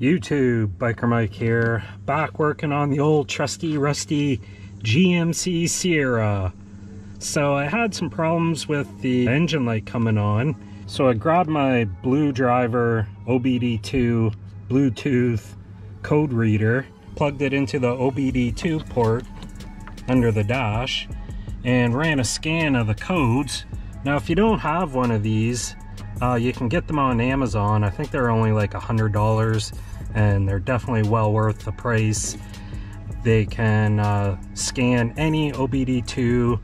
YouTube, Biker Mike here, back working on the old trusty rusty GMC Sierra. So I had some problems with the engine light coming on, so I grabbed my Blue Driver OBD2 Bluetooth code reader, plugged it into the OBD2 port under the dash, and ran a scan of the codes. Now if you don't have one of these, uh, you can get them on Amazon. I think they're only like a $100 and they're definitely well worth the price. They can uh, scan any OBD2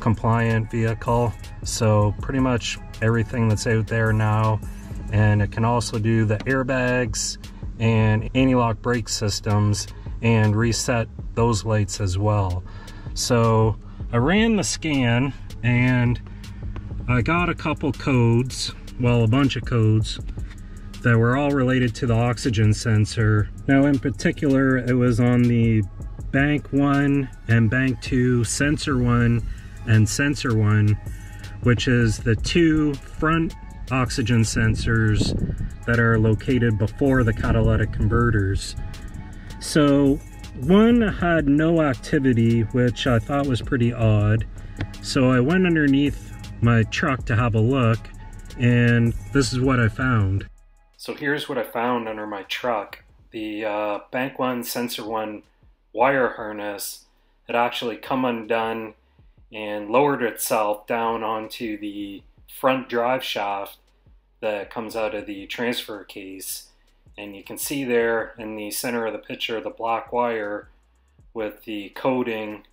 compliant vehicle. So pretty much everything that's out there now. And it can also do the airbags and anti-lock brake systems and reset those lights as well. So I ran the scan and I got a couple codes well, a bunch of codes that were all related to the oxygen sensor. Now, in particular, it was on the bank one and bank two, sensor one and sensor one, which is the two front oxygen sensors that are located before the catalytic converters. So one had no activity, which I thought was pretty odd. So I went underneath my truck to have a look and this is what I found. So here's what I found under my truck. The uh, Bank One Sensor One wire harness had actually come undone and lowered itself down onto the front drive shaft that comes out of the transfer case. And you can see there in the center of the picture the black wire with the coating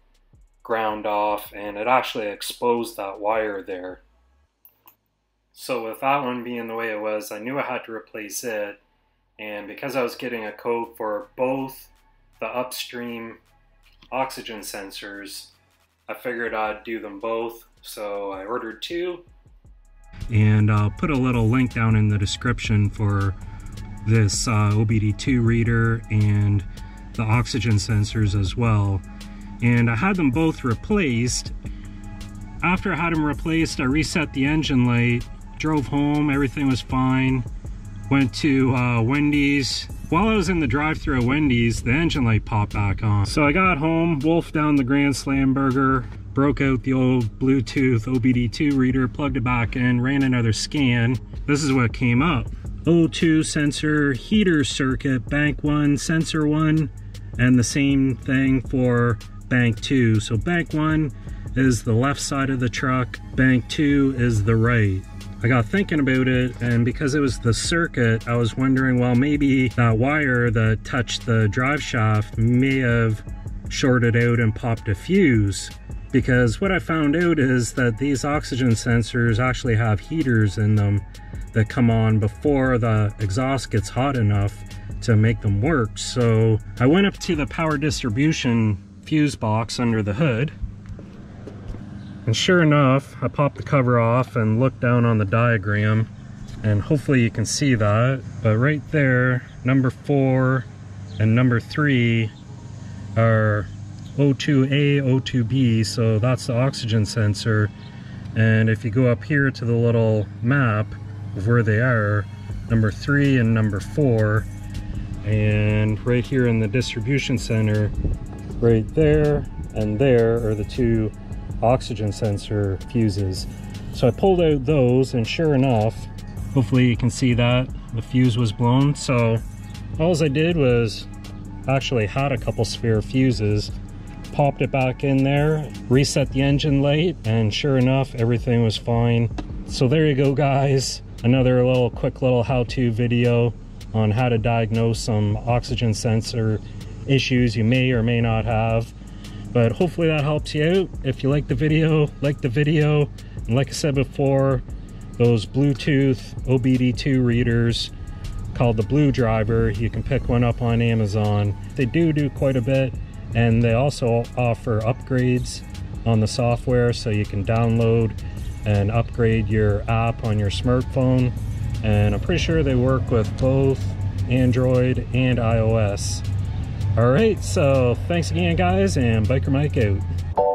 ground off and it actually exposed that wire there. So with that one being the way it was, I knew I had to replace it. And because I was getting a code for both the upstream oxygen sensors, I figured I'd do them both. So I ordered two. And I'll put a little link down in the description for this uh, OBD2 reader and the oxygen sensors as well. And I had them both replaced. After I had them replaced, I reset the engine light drove home, everything was fine. Went to uh, Wendy's. While I was in the drive through at Wendy's, the engine light popped back on. So I got home, wolfed down the Grand Slam burger, broke out the old Bluetooth OBD2 reader, plugged it back in, ran another scan. This is what came up. O2 sensor heater circuit, bank one, sensor one, and the same thing for bank two. So bank one is the left side of the truck, bank two is the right. I got thinking about it and because it was the circuit, I was wondering, well, maybe that wire that touched the drive shaft may have shorted out and popped a fuse. Because what I found out is that these oxygen sensors actually have heaters in them that come on before the exhaust gets hot enough to make them work. So I went up to the power distribution fuse box under the hood and sure enough, I popped the cover off and looked down on the diagram and hopefully you can see that. But right there, number four and number three are O2A, O2B, so that's the oxygen sensor. And if you go up here to the little map of where they are, number three and number four, and right here in the distribution center, right there and there are the two oxygen sensor fuses. So I pulled out those and sure enough, hopefully you can see that the fuse was blown. So all I did was actually had a couple spare fuses, popped it back in there, reset the engine light, and sure enough, everything was fine. So there you go guys, another little quick little how-to video on how to diagnose some oxygen sensor issues you may or may not have. But hopefully that helps you out. If you like the video, like the video. And like I said before, those Bluetooth OBD2 readers called the Blue Driver, you can pick one up on Amazon. They do do quite a bit and they also offer upgrades on the software so you can download and upgrade your app on your smartphone and I'm pretty sure they work with both Android and iOS. All right, so thanks again, guys, and Biker Mike out.